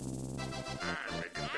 I reckon